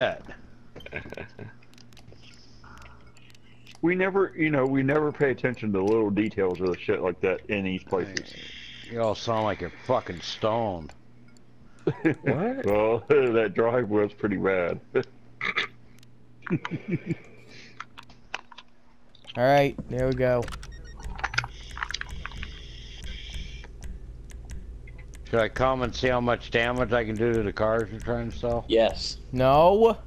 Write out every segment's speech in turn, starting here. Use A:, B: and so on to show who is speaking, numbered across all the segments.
A: that.
B: We never, you know, we never pay attention to little details of the shit like that in these places.
A: You all sound like you're fucking stoned.
B: What? well, that drive was pretty bad.
C: Alright, there we go.
A: Should I come and see how much damage I can do to the cars you're trying to sell?
D: Yes.
C: No.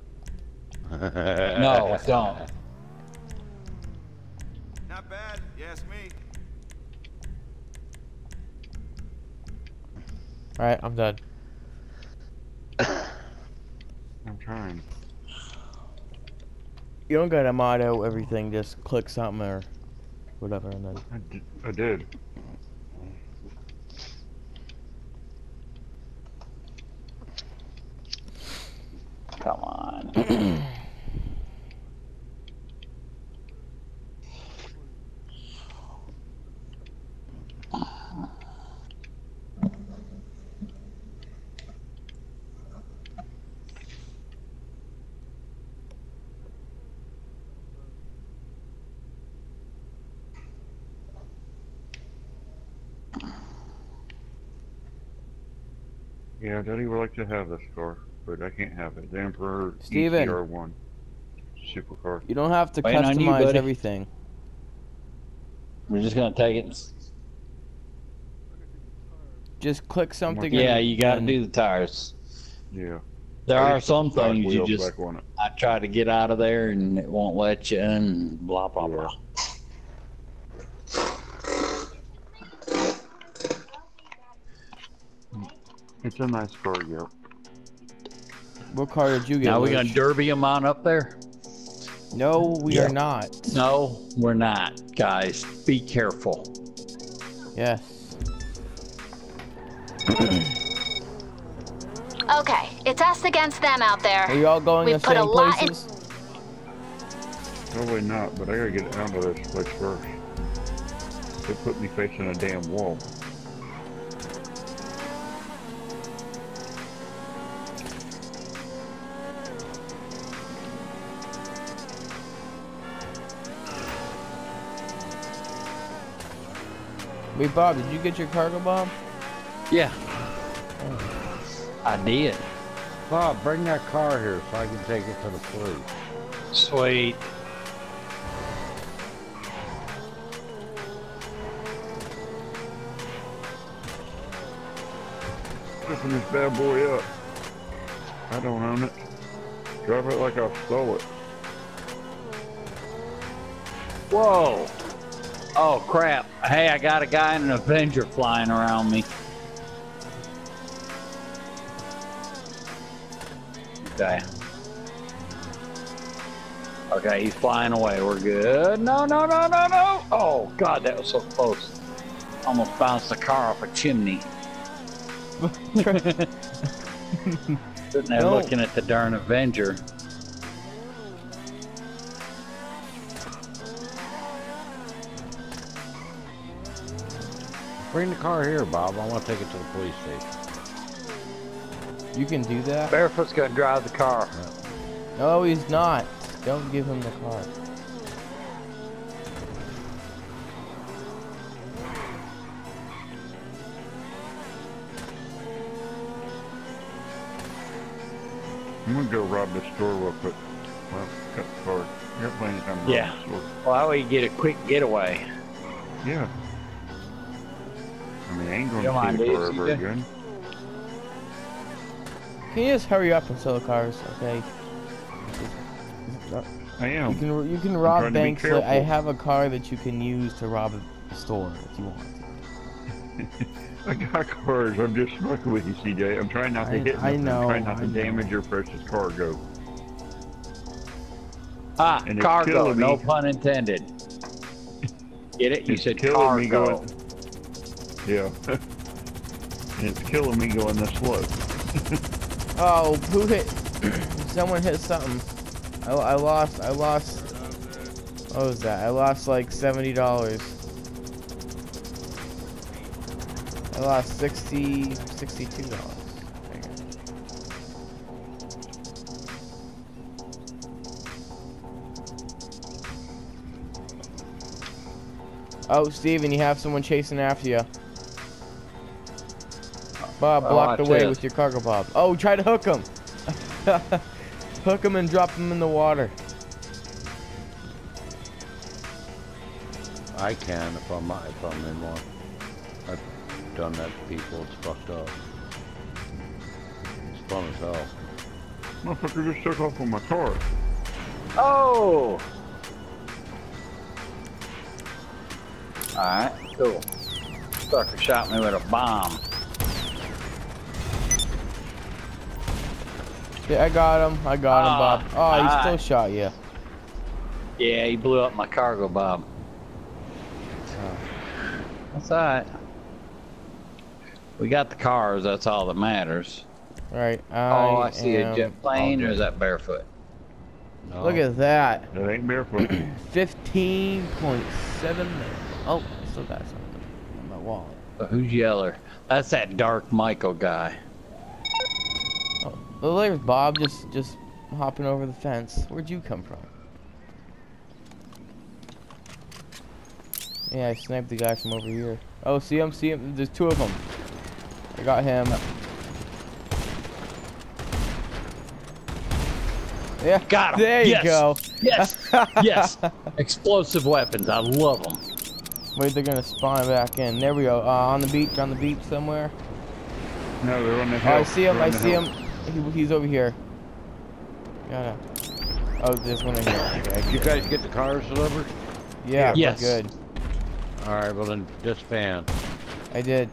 D: No, don't.
E: Not bad, yes me.
C: Alright, I'm done.
B: I'm trying.
C: You don't gotta motto everything, just click something or whatever and then
B: I did. I did.
D: Come on.
B: Yeah, Daddy would like to have this car, but I can't have it. The Emperor
C: Steven.
B: ETR1 supercar.
C: you don't have to
D: Waiting on you,
C: customize everything.
D: We're just gonna take it.
C: Just click something.
D: Yeah, you gotta
C: and-
D: do the tires.
B: Yeah.
D: There
B: I
D: are some things you just
B: on it.
D: I try to get out of there and it won't let you and blah blah
B: Yeah.
D: blah.
B: It's a nice car, yeah.
C: What car did you get?
D: Now we
C: Luch?
D: gonna derby them on up there?
C: No, we
D: Yeah.
C: are not.
D: No, we're not, guys. Be careful.
C: Yes.
F: Okay, it's us against them out there.
C: Are you all going
F: We
C: the
F: put a
C: same
F: lot in-
C: places?
B: Probably not, but I gotta get out of this place first. They put me facing a damn wall.
C: Wait, Bob, did you get your Cargobob?
D: Yeah. I did.
A: Bob, bring that car here so I can take it to the police.
D: Sweet.
B: Flipping this bad boy up. I don't own it. Drive it like I stole it.
D: Whoa. Oh crap. Hey, I got a guy in an Avenger flying around me. Okay. Okay, he's flying away. We're good. No, no, no, no, no. Oh god, that was so close. Almost bounced the car off a chimney. Sitting there
C: No.
D: looking at the darn Avenger.
A: Bring the car here, Bob. I want to take it to the police station.
C: You can do that?
D: Barefoot's gonna drive the car.
C: No, he's not. Don't give him the car.
B: I'm gonna go rob this store real quick. Well, cut the card. You're um, time to
D: Yeah. Well, that way you get a quick getaway.
B: Yeah. I mean, I ain't gonna
D: on,
B: see the
D: dude,
B: car ever again.
C: Can you just hurry up and sell the cars, okay?
B: I
C: You
B: am.
C: can you can rob banks. like, I have a car that you can use to rob a store if you want.
B: I got cars. I'm just fucking with you, CJ. I'm trying not to
C: I-
B: hit
C: I know,
B: I'm trying not to
C: I know.
B: damage your precious cargo.
D: Ah,
B: And
D: cargo, no pun intended. Get it? You
B: It's
D: said
B: killing me
D: cargo.
B: going. Yeah. it's killing me going this slow.
C: oh, who hit? Someone hit something. I, I lost, I lost. What was that? I lost like $70. I lost 60, $62. Oh, Steven, you have someone chasing after you. Bob,
D: Oh,
C: the way with your Cargobob. Oh, try to hook him. hook him and drop him in the water.
A: I can if I'm if I'm in one. I've done that to people. It's fucked up. It's fun as hell.
B: Motherfucker just took off on my car.
D: Oh! Alright, cool. Sucker shot me with a bomb.
C: Yeah, I got him. I got him,
D: Ah,
C: Bob. Oh, he
D: ah.
C: still shot you.
D: Yeah, he blew up my Cargobob. That's alright. We got the cars, that's all that matters.
C: Right.
D: oh, I see a jet plane, or is that barefoot?
A: No.
C: Look at that.
B: That ain't barefoot.
C: 15.7 million. Oh, I still got something on my wallet.
D: So who's yeller? That's that Dark Michael guy.
C: Oh, well, there's Bob just just hopping over the fence. Where'd you come from? Yeah, I sniped the guy from over here. Oh, see him? See him? There's two of them. I got him. Yeah.
D: Got him.
C: There you
D: Yes.
C: go.
D: Yes, yes. Explosive weapons, I love them.
C: Wait, they're gonna spawn back in. There we go. Uh, on the beach, on the beach somewhere.
B: no, they're on the
C: Oh,
B: hill.
C: I see him. I see
B: hill.
C: him. He, he's over here. Gotta. Oh, this one in here. Okay,
A: you guys get the cars delivered?
C: Yeah, we're
D: Yes.
C: good.
A: All right. Well then, disband.
C: I did.